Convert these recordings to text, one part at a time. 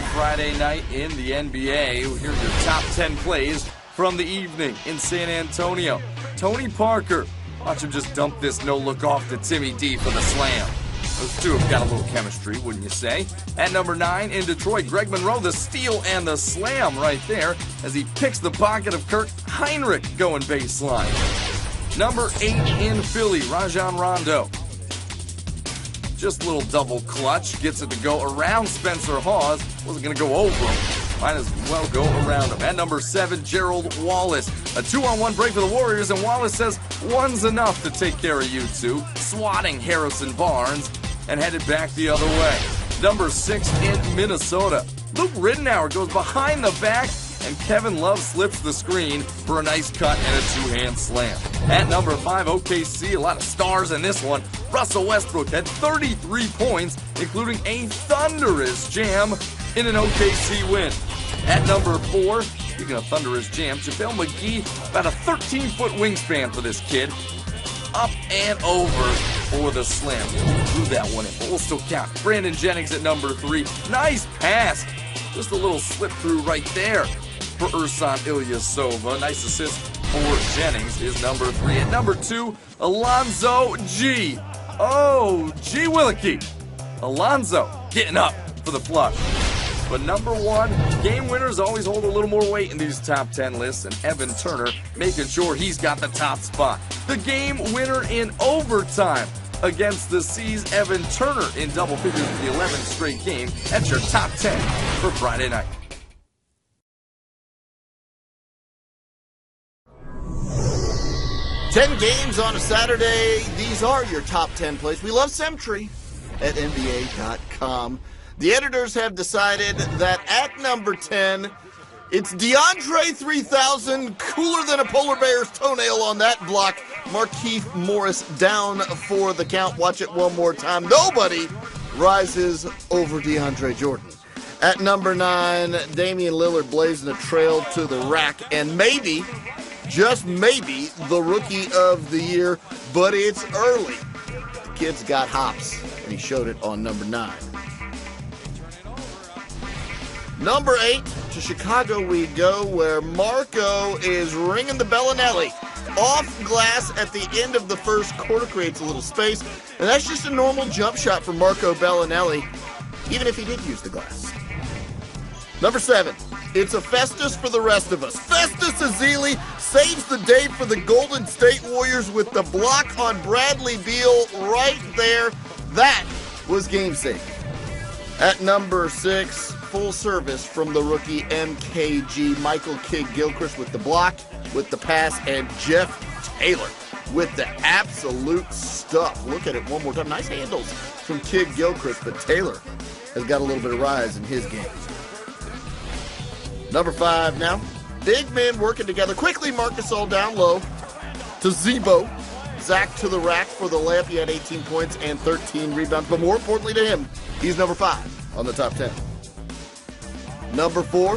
Friday night in the NBA. Here's your top 10 plays from the evening in San Antonio. Tony Parker. Watch him just dump this no look off to Timmy D for the slam. Those two have got a little chemistry, wouldn't you say? At number nine in Detroit, Greg Monroe, the steal and the slam right there as he picks the pocket of Kirk Hinrich going baseline. Number eight in Philly, Rajon Rondo. Just a little double clutch, gets it to go around Spencer Hawes. Wasn't going to go over him. Might as well go around him. At number seven, Gerald Wallace. A two on one break for the Warriors, and Wallace says one's enough to take care of you two, swatting Harrison Barnes and headed back the other way. Number six in Minnesota. Luke Ridnour goes behind the back, and Kevin Love slips the screen for a nice cut and a two-hand slam. At number five, OKC, a lot of stars in this one. Russell Westbrook had 33 points, including a thunderous jam in an OKC win. At number four, speaking of thunderous jam, JaVale McGee, about a 13-foot wingspan for this kid up and over for the slam. Threw that one in, but we'll still count. Brandon Jennings at number three. Nice pass. Just a little slip through right there for Ersan Ilyasova. Nice assist for Jennings is number three. And number two, Alonzo Gee. Oh, G Willicke. Alonzo getting up for the flush. But number one, game winners always hold a little more weight in these top 10 lists, and Evan Turner making sure he's got the top spot. The game winner in overtime against the C's, Evan Turner in double figures for the 11th straight game. That's your top 10 for Friday night. Ten games on a Saturday. These are your top ten plays. We love Semtree at NBA.com. The editors have decided that at number 10, it's DeAndre 3000, cooler than a polar bear's toenail on that block. Markieff Morris down for the count. Watch it one more time. Nobody rises over DeAndre Jordan. At number nine, Damian Lillard blazing a trail to the rack, and maybe, just maybe, the rookie of the year, but it's early. The kid's got hops, and he showed it on number nine. Number eight, to Chicago we go, where Marco is ringing the Belinelli. Off glass at the end of the first quarter creates a little space, and that's just a normal jump shot for Marco Belinelli, even if he did use the glass. Number seven, it's a Festus for the rest of us. Festus Ezeli saves the day for the Golden State Warriors with the block on Bradley Beal right there. That was game saving. At number six, full service from the rookie MKG, Michael Kidd Gilchrist with the block, with the pass, and Jeff Taylor with the absolute stuff. Look at it one more time. Nice handles from Kidd Gilchrist, but Taylor has got a little bit of rise in his game. Number five now. Big men working together. Quickly, Marc Gasol down low to Z-Bo. Zach to the rack for the layup. He had 18 points and 13 rebounds. But more importantly to him, he's number five on the top 10. Number four,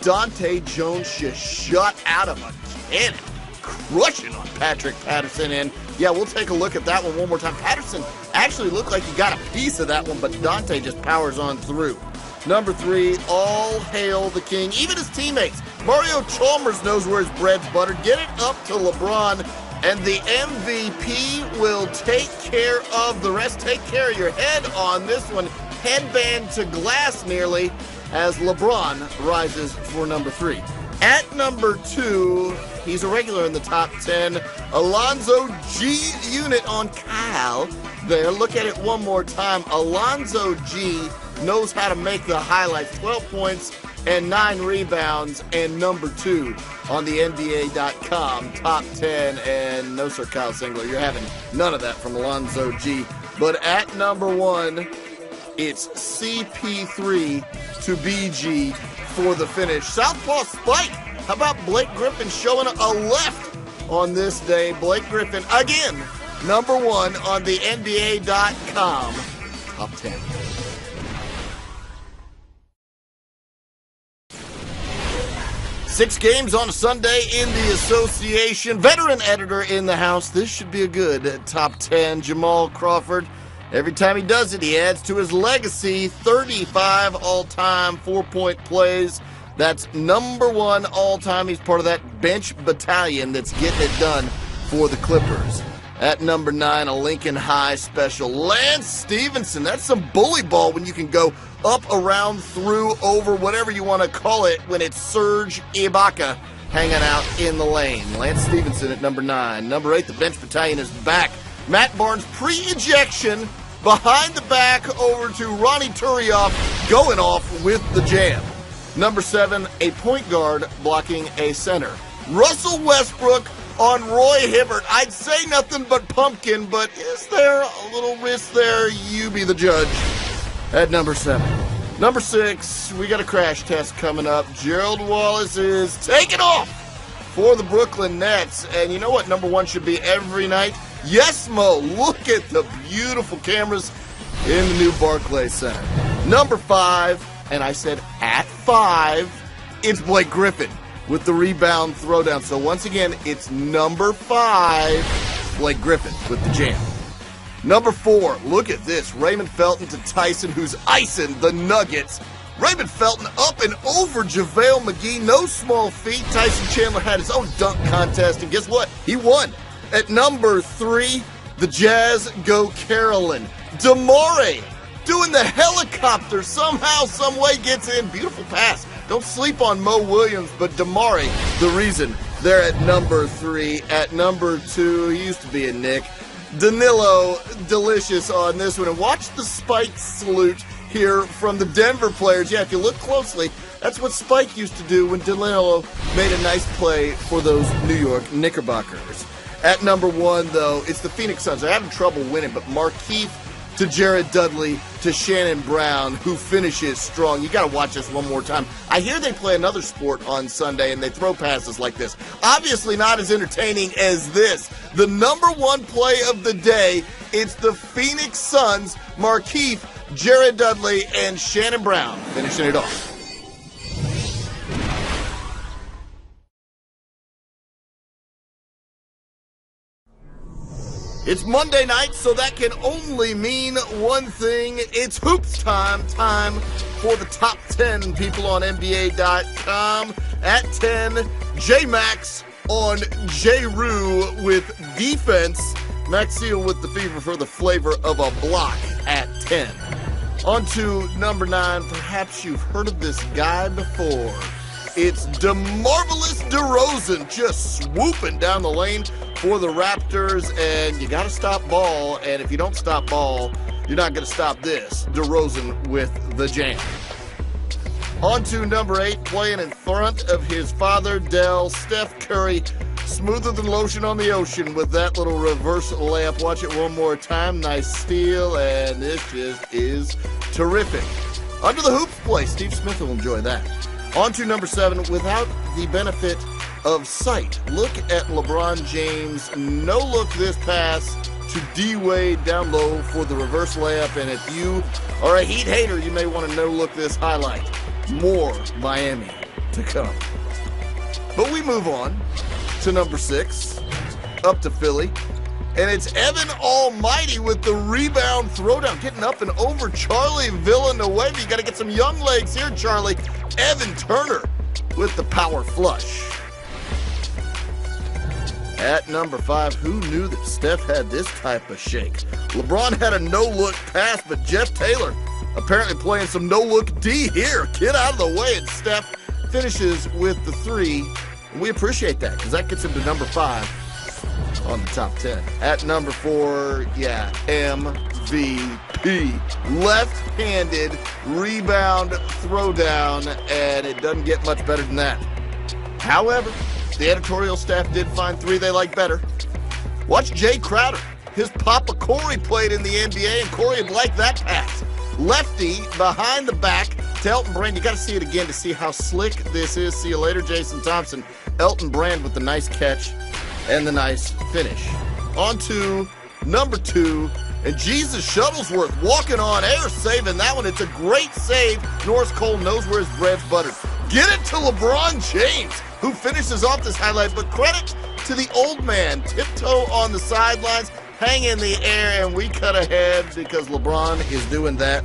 Dahntay Jones just shut out of a cannon, crushing on Patrick Patterson. And yeah, we'll take a look at that one one more time. Patterson actually looked like he got a piece of that one, but Dahntay just powers on through. Number three, all hail the king. Even his teammates. Mario Chalmers knows where his bread's buttered. Get it up to LeBron, and the MVP will take care of the rest. Take care of your head on this one. Headband to glass nearly as LeBron rises for number three. At number two, he's a regular in the top 10. Alonzo G unit on Kyle there. Look at it one more time. Alonzo Gee knows how to make the highlights 12 points and nine rebounds, and number two on the NBA.com top 10. And no, sir, Kyle Singler, you're having none of that from Alonzo Gee. But at number one, it's CP3 to BG for the finish. Southpaw Spike. How about Blake Griffin showing a left on this day? Blake Griffin again, number one on the NBA.com top 10. Six games on a Sunday in the association. Veteran editor in the house. This should be a good top 10. Jamal Crawford Every time he does it, he adds to his legacy 35 all time four point plays. That's number one all time. He's part of that bench battalion that's getting it done for the Clippers. At number nine, a Lincoln High special. Lance Stephenson. That's some bully ball when you can go up, around, through, over, whatever you want to call it, when it's Serge Ibaka hanging out in the lane. Lance Stephenson at number nine. Number eight, the bench battalion is back. Matt Barnes pre ejection behind the back over to Ronny Turiaf going off with the jam. Number seven, a point guard blocking a center. Russell Westbrook on Roy Hibbert. I'd say nothing but pumpkin, but is there a little risk there? You be the judge. At number seven. Number six, we got a crash test coming up. Gerald Wallace is taking off for the Brooklyn Nets. And you know what number one should be every night? Yes, Mo. Look at the beautiful cameras in the new Barclays Center. Number five, and I said at five, it's Blake Griffin with the rebound throwdown. So once again, it's number five, Blake Griffin with the jam. Number four, look at this. Raymond Felton to Tyson, who's icing the Nuggets. Raymond Felton up and over JaVale McGee. No small feat. Tyson Chandler had his own dunk contest, and guess what? He won. At number three, the Jazz go Carolyn. DeMarre doing the helicopter somehow, some way gets in. Beautiful pass. Don't sleep on Mo Williams, but DeMarre, the reason they're at number three. At number two, he used to be a Knick. Danilo, delicious on this one. And watch the spike salute here from the Denver players. Yeah, if you look closely, that's what Spike used to do when Danilo made a nice play for those New York Knickerbockers. At number one, though, it's the Phoenix Suns. They're having trouble winning, but Markieff to Jared Dudley to Shannon Brown, who finishes strong. You got to watch this one more time. I hear they play another sport on Sunday and they throw passes like this. Obviously, not as entertaining as this. The number one play of the day it's the Phoenix Suns, Markieff, Jared Dudley, and Shannon Brown finishing it off. It's Monday night, so that can only mean one thing. It's hoops time. Time for the top 10 people on NBA.com. At 10, J Max on J Rue with defense. Seal with the fever for the flavor of a block at 10. On to number 9. Perhaps you've heard of this guy before. It's DeMarvelous DeRozan just swooping down the lane for the Raptors, and you got to stop ball. And if you don't stop ball, you're not going to stop this. DeRozan with the jam. On to number eight, playing in front of his father, Dell, Steph Curry, smoother than lotion on the ocean with that little reverse layup. Watch it one more time. Nice steal, and this just is terrific. Under the hoops play, Steve Smith will enjoy that. On to number seven, without the benefit of sight. Look at LeBron James. No look this pass to D Wade down low for the reverse layup. And if you are a Heat hater, you may want to no look this highlight. More Miami to come. But we move on to number six, up to Philly. And it's Evan Almighty with the rebound throwdown, getting up and over Charlie Villanueva. You got to get some young legs here, Charlie. Evan Turner with the power flush. At number five, who knew that Steph had this type of shake? LeBron had a no look pass, but Jeff Taylor apparently playing some no look D here. Get out of the way, and Steph finishes with the three. We appreciate that because that gets him to number five on the top 10. At number four, yeah, MVP. Left handed rebound throwdown, and it doesn't get much better than that. However, the editorial staff did find three they like better. Watch Jae Crowder. His papa Corey played in the NBA, and Corey would like that pass. Lefty behind the back to Elton Brand. You got to see it again to see how slick this is. See you later, Jason Thompson. Elton Brand with the nice catch and the nice finish. On to number two, and Jesus Shuttlesworth walking on air, saving that one. It's a great save. Norris Cole knows where his bread's buttered. Get it to LeBron James, who finishes off this highlight. But credit to the old man, tiptoe on the sidelines, hang in the air, and we cut ahead because LeBron is doing that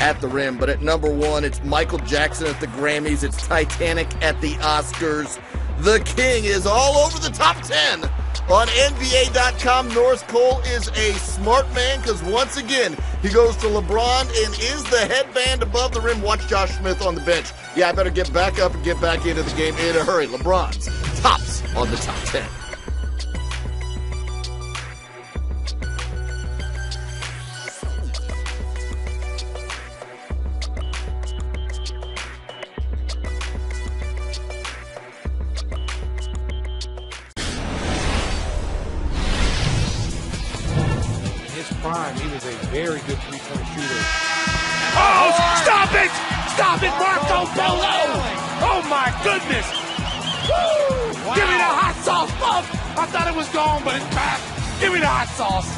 at the rim. But at number one, it's Michael Jackson at the Grammys, it's Titanic at the Oscars. The King is all over the top 10 on NBA.com. Norris Cole is a smart man because once again, he goes to LeBron and is the headband above the rim. Watch Josh Smith on the bench. Yeah, I better get back up and get back into the game in a hurry. LeBron's tops on the top 10. Very good three-point shooter. Oh, stop it! Stop it, Marco Bello! Oh my goodness! Woo! Give me the hot sauce, Buff! I thought it was gone, but it's back. Give me the hot sauce.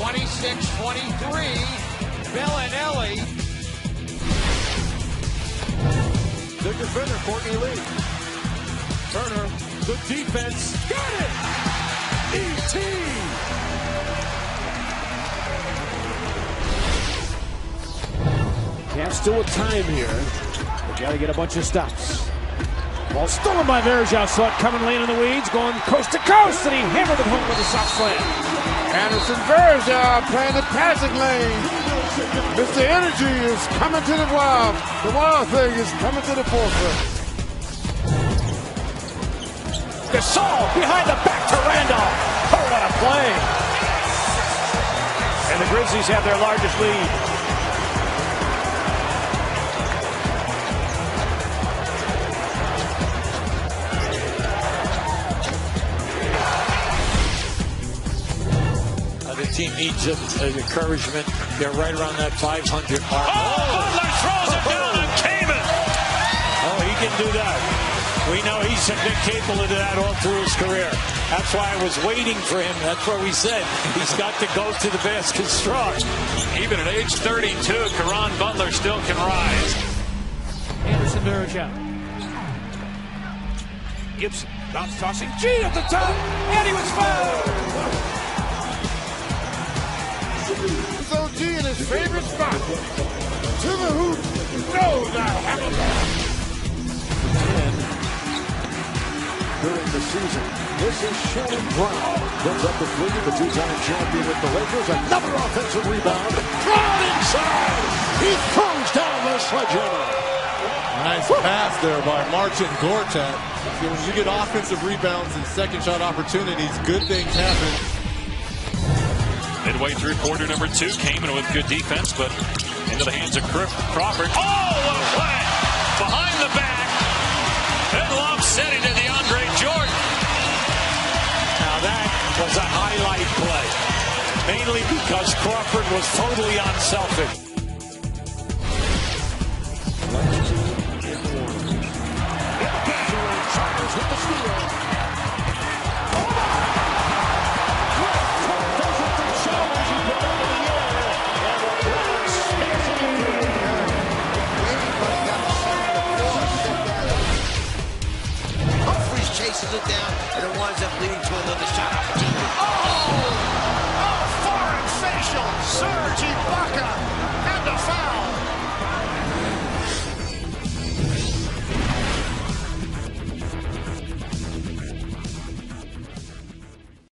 26-23, Belinelli. The defender, Courtney Lee. Turner, good defense. Got it! E.T. Can't steal a time here. They got to get a bunch of stops. Ball stolen by Varejão. Saw it coming lane in the weeds, going coast to coast, and he hammered it home with a soft slam. Anderson Varejão playing the passing lane. Mr. Energy is coming to the wild. The wild thing is coming to the forefront. Gasol behind the back to Randolph. Oh, what a play. And the Grizzlies have their largest lead. The team needs a, an encouragement. They're right around that 500 mark. Oh, Butler throws it down on Kaman. Oh, he can do that. We know he's been capable of that all through his career. That's why I was waiting for him. That's where we said he's got to go to the basket strong. Even at age 32, Caron Butler still can rise. Anderson Varejão. Gibson, bounce tossing. G at the top, and he was fouled. His favorite spot. To the hoop. No, thou Hamilton. during the season. This is Shannon Brown. Puts up the three, the two-time champion with the Lakers. Another offensive rebound. Brown inside. He throws down the sledgehammer. Nice pass there by Marcin Gortat. When you get offensive rebounds and second shot opportunities, good things happen. Midway through quarter number two, came in with good defense, but into the hands of Crawford. Oh, what a play! Behind the back. And it to DeAndre Jordan. Now that was a highlight play. Mainly because Crawford was totally unselfish.